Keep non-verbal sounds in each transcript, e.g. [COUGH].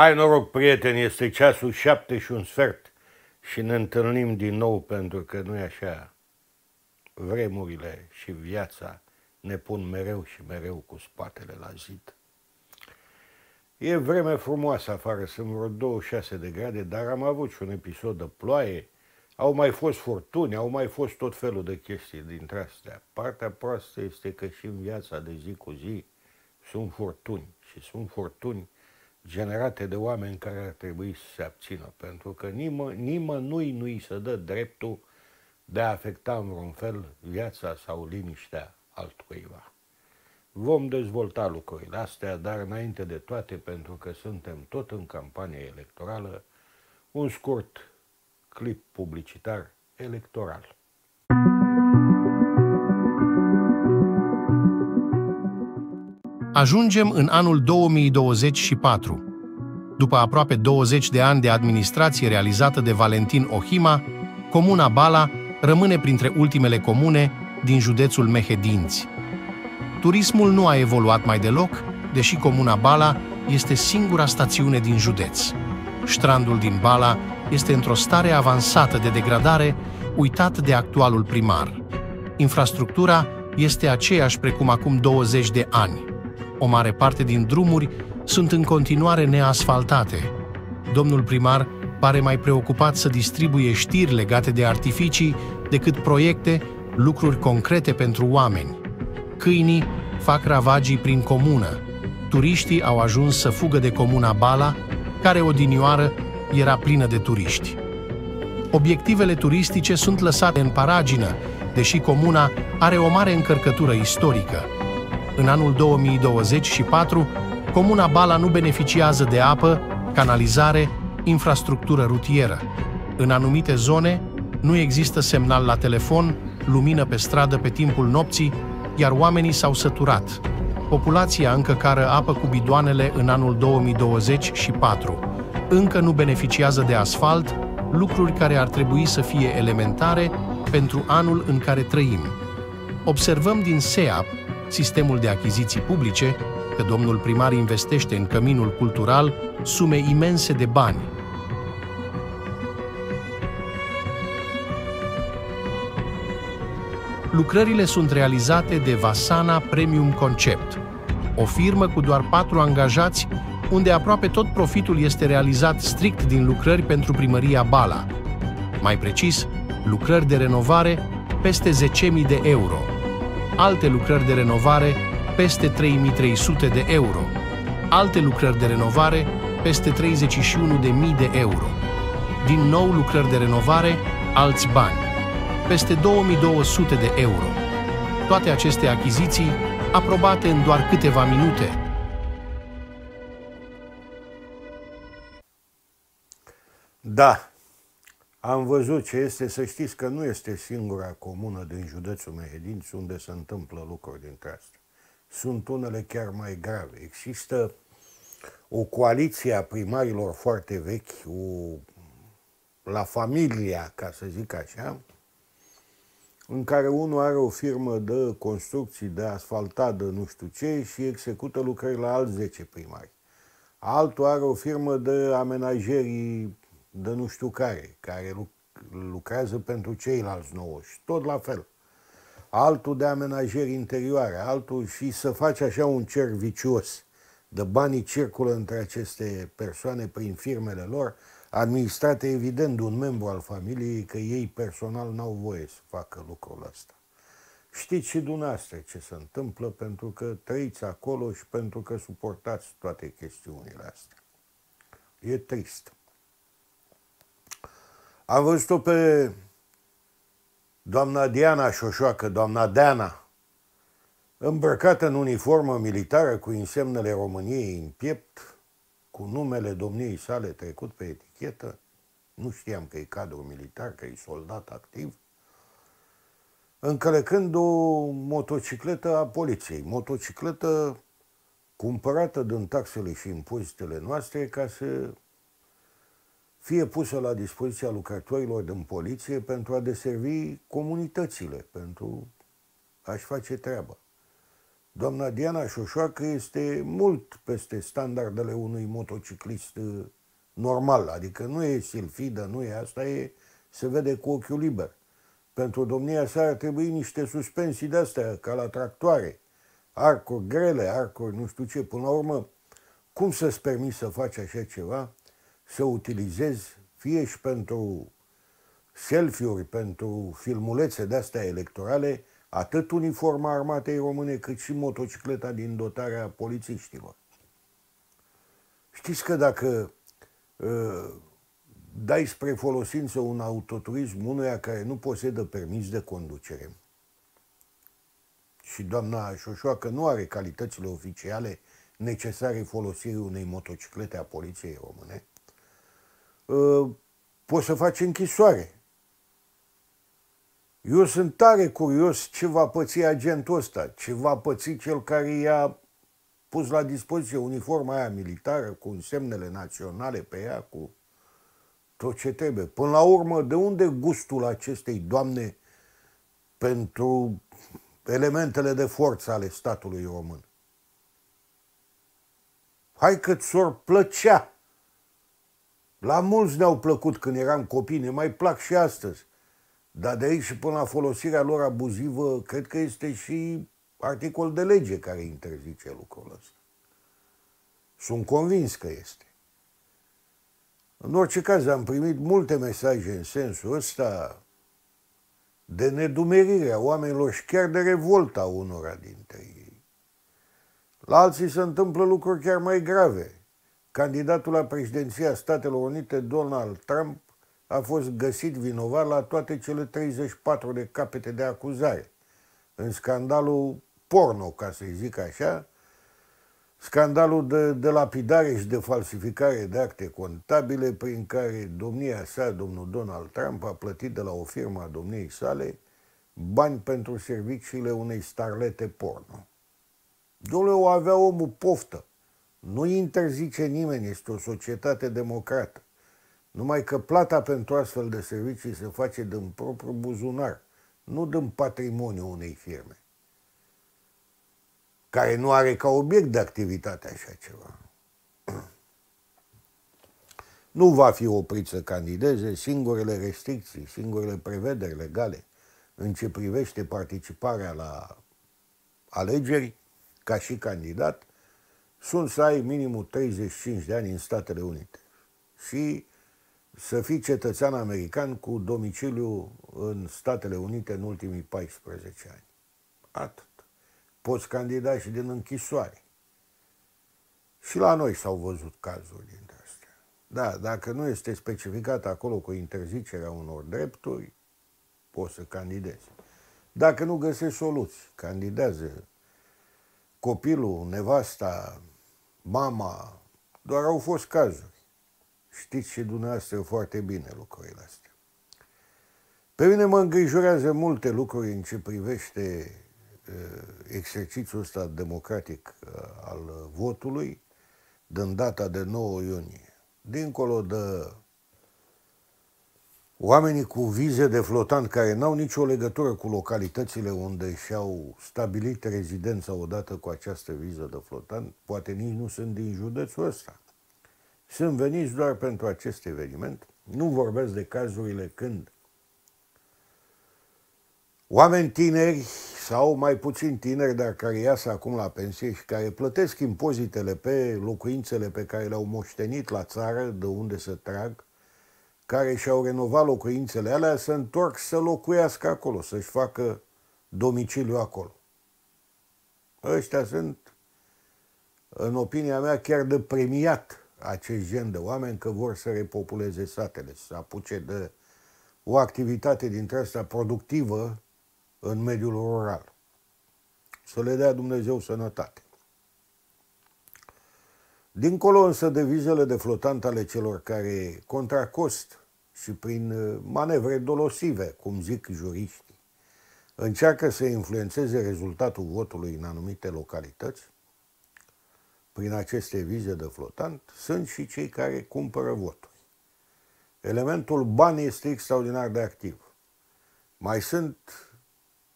Hai noroc, prieteni, este ceasul șapte și un sfert și ne întâlnim din nou pentru că nu e așa. Vremurile și viața ne pun mereu și mereu cu spatele la zid. E vreme frumoasă afară, sunt vreo 26 de grade, dar am avut și un episod de ploaie, au mai fost furtuni, au mai fost tot felul de chestii dintre astea. Partea proastă este că și în viața de zi cu zi sunt furtuni și sunt furtuni generate de oameni care ar trebui să se abțină, pentru că nimă, nimănui nu-i se dă dreptul de a afecta în vreun fel viața sau liniștea altcuiva. Vom dezvolta lucrurile astea, dar înainte de toate, pentru că suntem tot în campanie electorală, un scurt clip publicitar electoral. Ajungem în anul 2024. După aproape 20 de ani de administrație realizată de Valentin Ohima, comuna Bala rămâne printre ultimele comune din județul Mehedinți. Turismul nu a evoluat mai deloc, deși comuna Bala este singura stațiune din județ. Strandul din Bala este într-o stare avansată de degradare, uitat de actualul primar. Infrastructura este aceeași precum acum 20 de ani. O mare parte din drumuri sunt în continuare neasfaltate. Domnul primar pare mai preocupat să distribuie știri legate de artificii decât proiecte, lucruri concrete pentru oameni. Câinii fac ravagii prin comună. Turiștii au ajuns să fugă de comuna Bala, care odinioară era plină de turiști. Obiectivele turistice sunt lăsate în paragină, deși comuna are o mare încărcătură istorică. În anul 2024, comuna Bala nu beneficiază de apă, canalizare, infrastructură rutieră. În anumite zone nu există semnal la telefon, lumină pe stradă pe timpul nopții, iar oamenii s-au săturat. Populația încă cară apă cu bidoanele în anul 2024. Încă nu beneficiază de asfalt, lucruri care ar trebui să fie elementare pentru anul în care trăim. Observăm din SEAP, sistemul de achiziții publice, că domnul primar investește în căminul cultural sume imense de bani. Lucrările sunt realizate de Vasana Premium Concept, o firmă cu doar patru angajați, unde aproape tot profitul este realizat strict din lucrări pentru primăria Bala. Mai precis, lucrări de renovare peste 10.000 de euro. Alte lucrări de renovare peste 3300 de euro, alte lucrări de renovare peste 31.000 de euro. Din nou lucrări de renovare, alți bani, peste 2200 de euro. Toate aceste achiziții aprobate în doar câteva minute. Da, am văzut ce este, să știți că nu este singura comună din județul Mehedinți unde se întâmplă lucruri dintre astea sunt unele chiar mai grave. Există o coaliție a primarilor foarte vechi, o, la familia, ca să zic așa, în care unul are o firmă de construcții, de asfaltat, de nu știu ce, și execută lucrări la alți 10 primari. Altul are o firmă de amenajerii de nu știu care, care lucrează pentru ceilalți 90, tot la fel altul de amenajări interioare, altul și să faci așa un cer vicios de banii circulă între aceste persoane prin firmele lor, administrate evident de un membru al familiei, că ei personal n-au voie să facă lucrul ăsta. Știți și dumneavoastră ce se întâmplă pentru că trăiți acolo și pentru că suportați toate chestiunile astea. E trist. Am văzut-o pe doamna Diana Șoșoacă, doamna Deana, îmbrăcată în uniformă militară cu însemnele României în piept, cu numele domniei sale trecut pe etichetă, nu știam că e cadru militar, că e soldat activ, încălecând o motocicletă a poliției, motocicletă cumpărată din taxele și impozitele noastre ca să fie pusă la dispoziția lucrătorilor din poliție pentru a deservi comunitățile, pentru a-și face treaba. Doamna Diana Șoșoacă este mult peste standardele unui motociclist uh, normal, adică nu e silfidă, nu e asta, e, se vede cu ochiul liber. Pentru domnia sa ar trebui niște suspensii de-astea, ca la tractoare, arcuri grele, arcuri nu știu ce. Până la urmă, cum să-ți permiți să faci așa ceva, să utilizezi fie și pentru selfie-uri, pentru filmulețe de-astea electorale, atât uniforma armatei române, cât și motocicleta din dotarea polițiștilor. Știți că dacă uh, dai spre folosință un autoturism unuia care nu posedă permis de conducere și doamna Șoșoacă nu are calitățile oficiale necesare folosirii unei motociclete a poliției române, uh, poți să faci închisoare. Eu sunt tare curios ce va păți agentul ăsta, ce va păți cel care i-a pus la dispoziție uniforma aia militară cu semnele naționale pe ea, cu tot ce trebuie. Până la urmă, de unde gustul acestei doamne pentru elementele de forță ale statului român? Hai că ți-or plăcea. La mulți ne-au plăcut când eram copii, ne mai plac și astăzi. Dar de aici și până la folosirea lor abuzivă, cred că este și articol de lege care interzice lucrul ăsta. Sunt convins că este. În orice caz, am primit multe mesaje în sensul ăsta de nedumerire a oamenilor și chiar de revolta unora dintre ei. La alții se întâmplă lucruri chiar mai grave. Candidatul la președinția Statelor Unite, Donald Trump, a fost găsit vinovat la toate cele 34 de capete de acuzare. În scandalul porno, ca să zic așa, Scandalul de, de lapidare și de falsificare de acte contabile prin care domnia sa, domnul Donald Trump, a plătit de la o firmă a domniei sale bani pentru serviciile unei starlete porno. Domnule, o avea omul poftă. Nu interzice nimeni, este o societate democrată. Numai că plata pentru astfel de servicii se face din propriul buzunar, nu din patrimoniul unei firme care nu are ca obiect de activitate așa ceva. [CLEARS THROAT] Nu va fi oprit să candideze singurele restricții, singurele prevederi legale în ce privește participarea la alegeri ca și candidat sunt să ai minimul 35 de ani în Statele Unite și să fii cetățean american cu domiciliu în Statele Unite în ultimii 14 ani. Atât poți candida și din închisoare. Și la noi s-au văzut cazuri dintre astea. Da, dacă nu este specificat acolo cu interzicerea unor drepturi, poți să candidezi. Dacă nu găsești soluții, candidează copilul, nevasta, mama, doar au fost cazuri. Știți și dumneavoastră foarte bine lucrurile astea. Pe mine mă îngrijorează multe lucruri în ce privește Uh, exercițiul ăsta democratic uh, al votului din data de 9 iunie. Dincolo de oamenii cu vize de flotant care n-au nicio legătură cu localitățile unde și-au stabilit rezidența odată cu această viză de flotant, poate nici nu sunt din județul ăsta. Sunt veniți doar pentru acest eveniment. Nu vorbesc de cazurile când Oameni tineri sau mai puțin tineri, dar care iasă acum la pensie și care plătesc impozitele pe locuințele pe care le-au moștenit la țară, de unde să trag, care și-au renovat locuințele alea, să întorc să locuiască acolo, să-și facă domiciliu acolo. Ăștia sunt, în opinia mea, chiar de premiat acest gen de oameni că vor să repopuleze satele, să apuce de o activitate dintre asta productivă în mediul rural. Să le dea Dumnezeu sănătate. Dincolo însă de vizele de flotant ale celor care, contra cost și prin uh, manevre dolosive, cum zic juriștii, încearcă să influențeze rezultatul votului în anumite localități, prin aceste vize de flotant, sunt și cei care cumpără voturi. Elementul bani este extraordinar de activ. Mai sunt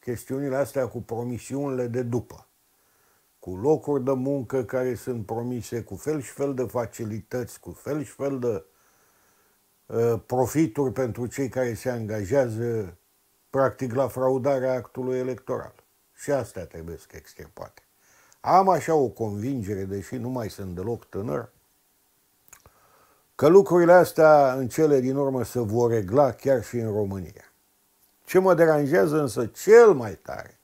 chestiunile astea cu promisiunile de după. Cu locuri de muncă care sunt promise, cu fel și fel de facilități, cu fel și fel de uh, profituri pentru cei care se angajează practic la fraudarea actului electoral. Și astea trebuie să extirpate. Am așa o convingere, deși nu mai sunt deloc tânăr, că lucrurile astea în cele din urmă se vor regla chiar și în România. Ce mă deranjează însă cel mai tare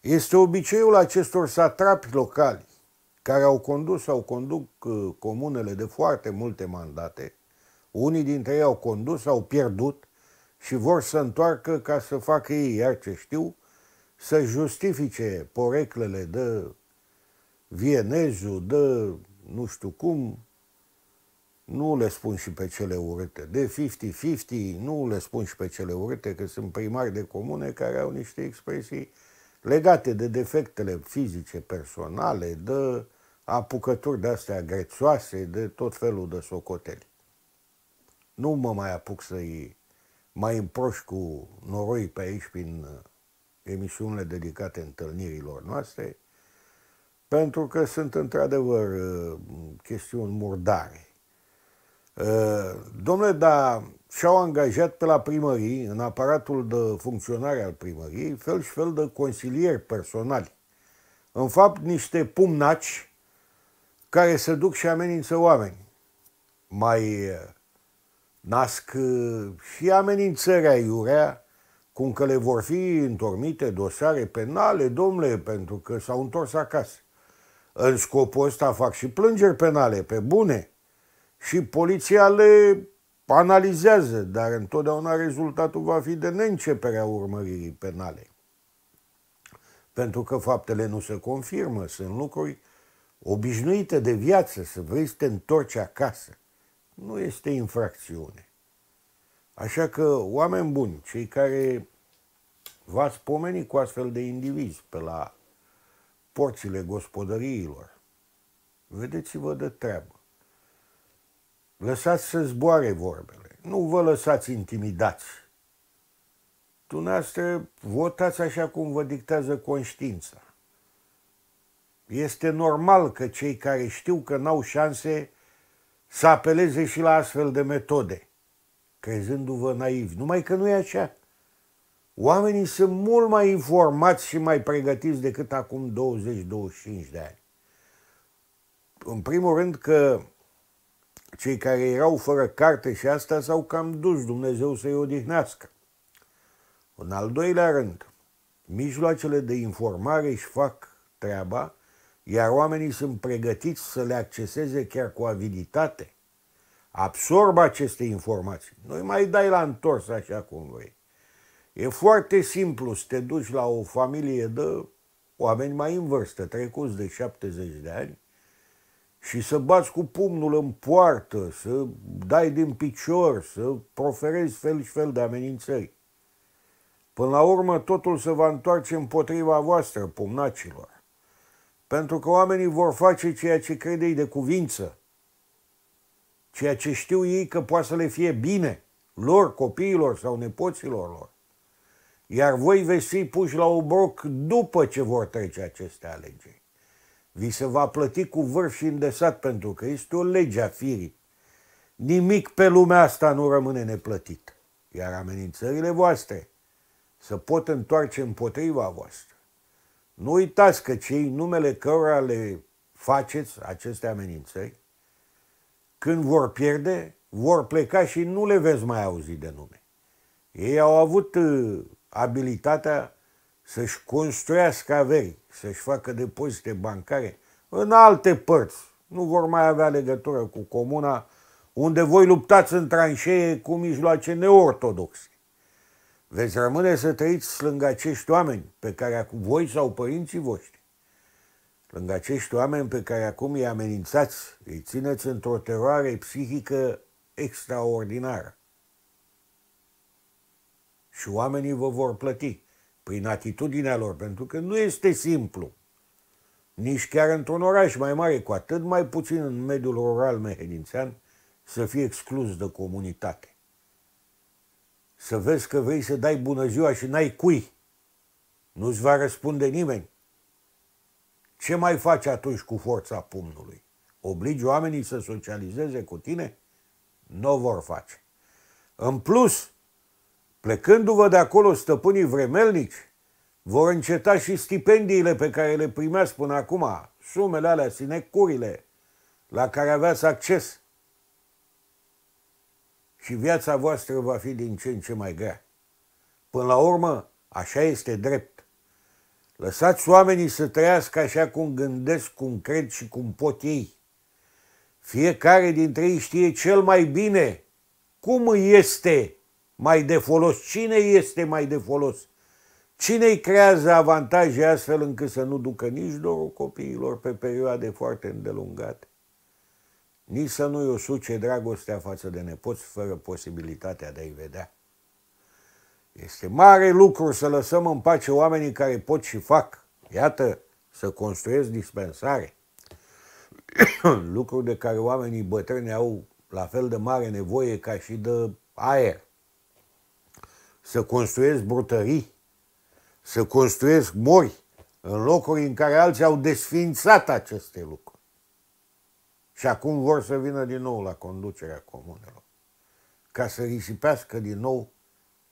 este obiceiul acestor satrapi locali care au condus sau conduc uh, comunele de foarte multe mandate, unii dintre ei au condus, au pierdut și vor să întoarcă ca să facă ei, iar ce știu, să justifice poreclele de Vienezu, de nu știu cum, nu le spun și pe cele urâte, de 50-50, nu le spun și pe cele urâte, că sunt primari de comune care au niște expresii legate de defectele fizice personale, de apucături de-astea grețoase, de tot felul de socoteli. Nu mă mai apuc să-i mai împroș cu noroi pe aici prin uh, emisiunile dedicate întâlnirilor noastre, pentru că sunt într-adevăr uh, chestiuni murdare. Uh, domnule, dar și-au angajat pe la primării, în aparatul de funcționare al primăriei, fel și fel de consilieri personali. În fapt, niște pumnaci care se duc și amenință oameni. Mai uh, nasc și amenințări aiurea, cum că le vor fi întormite dosare penale, domnule, pentru că s-au întors acasă. În scopul ăsta fac și plângeri penale, pe bune. Și poliția le analizează, dar întotdeauna rezultatul va fi de neînceperea urmăririi penale. Pentru că faptele nu se confirmă, sunt lucruri obișnuite de viață, să vrei să te întorci acasă. Nu este infracțiune. Așa că, oameni buni, cei care v-ați pomeni cu astfel de indivizi pe la porțile gospodăriilor, vedeți-vă de treabă. Lăsați să zboare vorbele. Nu vă lăsați intimidați. Dumneavoastră votați așa cum vă dictează conștiința. Este normal că cei care știu că n-au șanse să apeleze și la astfel de metode, crezându-vă naivi. Numai că nu e așa. Oamenii sunt mult mai informați și mai pregătiți decât acum 20-25 de ani. În primul rând că cei care erau fără carte și asta s-au cam dus, Dumnezeu să-i odihnească. În al doilea rând, mijloacele de informare își fac treaba, iar oamenii sunt pregătiți să le acceseze chiar cu aviditate. Absorb aceste informații. Nu mai dai la întors așa cum vrei. E foarte simplu să te duci la o familie de oameni mai în vârstă, trecuți de 70 de ani, și să bați cu pumnul în poartă, să dai din picior, să proferezi fel și fel de amenințări. Până la urmă, totul se va întoarce împotriva voastră, pumnacilor. Pentru că oamenii vor face ceea ce crede ei de cuvință, ceea ce știu ei că poate să le fie bine, lor, copiilor sau nepoților lor. Iar voi veți fi puși la obroc după ce vor trece aceste alegeri vi se va plăti cu vârf și îndesat pentru că este o lege a firii. Nimic pe lumea asta nu rămâne neplătit, iar amenințările voastre să pot întoarce împotriva voastră. Nu uitați că cei numele cărora le faceți aceste amenințări, când vor pierde, vor pleca și nu le veți mai auzi de nume. Ei au avut uh, abilitatea să-și construiască averi, să-și facă depozite bancare în alte părți. Nu vor mai avea legătură cu comuna unde voi luptați în tranșee cu mijloace neortodoxe. Veți rămâne să trăiți lângă acești oameni pe care acum voi sau părinții voștri. Lângă acești oameni pe care acum îi amenințați, îi țineți într-o teroare psihică extraordinară. Și oamenii vă vor plăti prin atitudinea lor, pentru că nu este simplu. Nici chiar într-un oraș mai mare, cu atât mai puțin în mediul rural mehedințean, să fii exclus de comunitate. Să vezi că vrei să dai bună ziua și n-ai cui. Nu-ți va răspunde nimeni. Ce mai faci atunci cu forța pumnului? Obligi oamenii să socializeze cu tine? Nu o vor face. În plus, plecându-vă de acolo stăpânii vremelnici, vor înceta și stipendiile pe care le primeați până acum, sumele alea, sinecurile, la care aveați acces. Și viața voastră va fi din ce în ce mai grea. Până la urmă, așa este drept. Lăsați oamenii să trăiască așa cum gândesc, cum cred și cum pot ei. Fiecare dintre ei știe cel mai bine cum este mai de folos, cine este mai de folos, cine îi creează avantaje astfel încât să nu ducă nici dorul copiilor pe perioade foarte îndelungate, nici să nu-i o suce dragostea față de nepoți fără posibilitatea de a-i vedea. Este mare lucru să lăsăm în pace oamenii care pot și fac. Iată, să construiesc dispensare. [COUGHS] lucru de care oamenii bătrâni au la fel de mare nevoie ca și de aer. Să construiesc brutării, să construiesc mori în locuri în care alții au desfințat aceste lucruri. Și acum vor să vină din nou la conducerea comunelor, ca să risipească din nou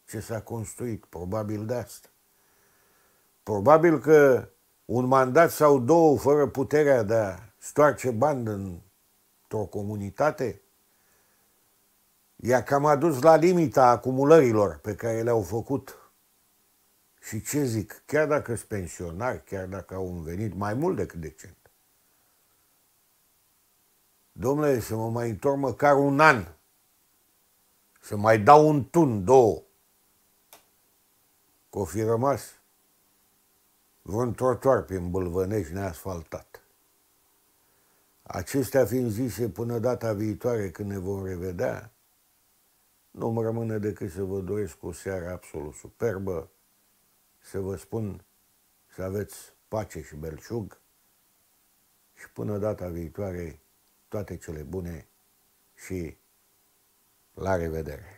ce s-a construit, probabil de asta. Probabil că un mandat sau două fără puterea de a stoarce bani într-o comunitate i-a cam adus la limita acumulărilor pe care le-au făcut. Și ce zic, chiar dacă sunt pensionari, chiar dacă au un venit mai mult decât decent, domnule, să mă mai întorc măcar un an, să mai dau un tun, două, că o fi rămas vreun trotuar pe îmbâlvănești neasfaltat. Acestea fiind zise până data viitoare când ne vom revedea, nu-mi rămâne decât să vă doresc o seară absolut superbă, să vă spun să aveți pace și belșug și până data viitoare toate cele bune și la revedere!